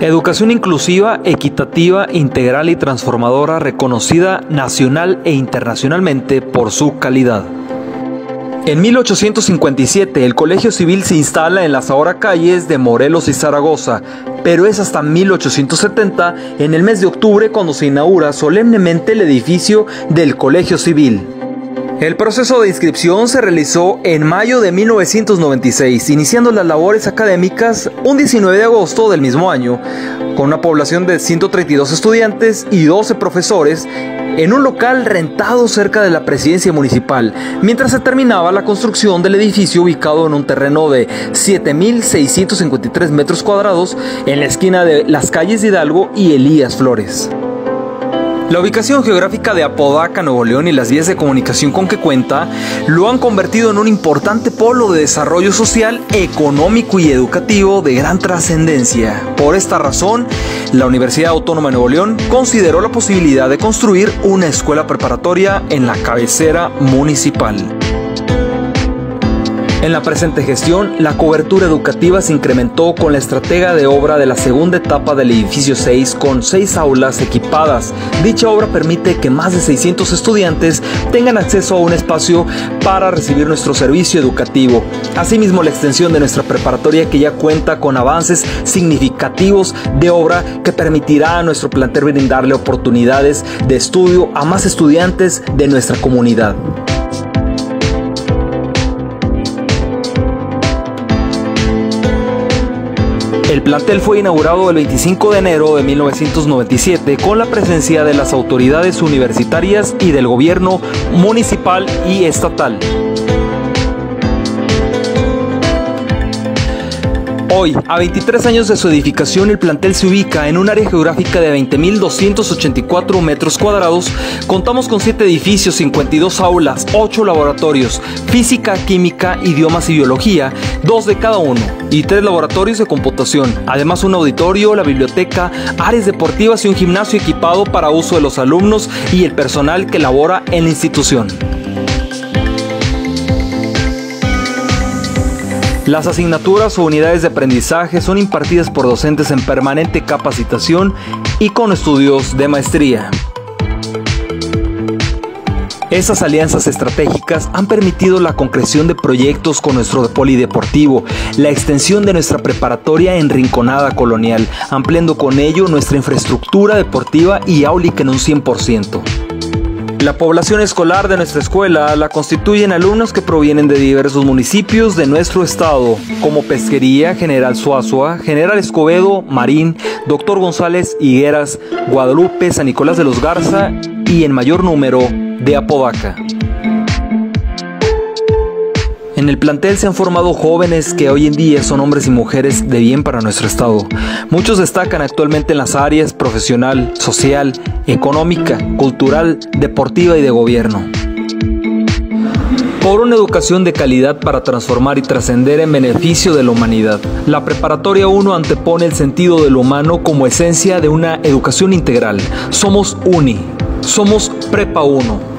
Educación inclusiva, equitativa, integral y transformadora reconocida nacional e internacionalmente por su calidad. En 1857 el Colegio Civil se instala en las ahora calles de Morelos y Zaragoza, pero es hasta 1870, en el mes de octubre, cuando se inaugura solemnemente el edificio del Colegio Civil. El proceso de inscripción se realizó en mayo de 1996, iniciando las labores académicas un 19 de agosto del mismo año, con una población de 132 estudiantes y 12 profesores en un local rentado cerca de la presidencia municipal, mientras se terminaba la construcción del edificio ubicado en un terreno de 7.653 metros cuadrados en la esquina de las calles Hidalgo y Elías Flores. La ubicación geográfica de Apodaca, Nuevo León y las vías de comunicación con que cuenta lo han convertido en un importante polo de desarrollo social, económico y educativo de gran trascendencia. Por esta razón, la Universidad Autónoma de Nuevo León consideró la posibilidad de construir una escuela preparatoria en la cabecera municipal. En la presente gestión, la cobertura educativa se incrementó con la estratega de obra de la segunda etapa del edificio 6 con seis aulas equipadas. Dicha obra permite que más de 600 estudiantes tengan acceso a un espacio para recibir nuestro servicio educativo. Asimismo, la extensión de nuestra preparatoria que ya cuenta con avances significativos de obra que permitirá a nuestro plantel brindarle oportunidades de estudio a más estudiantes de nuestra comunidad. El plantel fue inaugurado el 25 de enero de 1997 con la presencia de las autoridades universitarias y del gobierno municipal y estatal. Hoy, a 23 años de su edificación, el plantel se ubica en un área geográfica de 20.284 metros cuadrados. Contamos con 7 edificios, 52 aulas, 8 laboratorios, física, química, idiomas y biología, 2 de cada uno, y 3 laboratorios de computación. Además, un auditorio, la biblioteca, áreas deportivas y un gimnasio equipado para uso de los alumnos y el personal que labora en la institución. Las asignaturas o unidades de aprendizaje son impartidas por docentes en permanente capacitación y con estudios de maestría. Esas alianzas estratégicas han permitido la concreción de proyectos con nuestro polideportivo, la extensión de nuestra preparatoria en Rinconada Colonial, ampliando con ello nuestra infraestructura deportiva y áulica en un 100%. La población escolar de nuestra escuela la constituyen alumnos que provienen de diversos municipios de nuestro estado, como Pesquería, General Suazua, General Escobedo, Marín, Doctor González, Higueras, Guadalupe, San Nicolás de los Garza y en mayor número de Apodaca. En el plantel se han formado jóvenes que hoy en día son hombres y mujeres de bien para nuestro estado. Muchos destacan actualmente en las áreas profesional, social, económica, cultural, deportiva y de gobierno. Por una educación de calidad para transformar y trascender en beneficio de la humanidad. La Preparatoria 1 antepone el sentido de lo humano como esencia de una educación integral. Somos UNI. Somos Prepa 1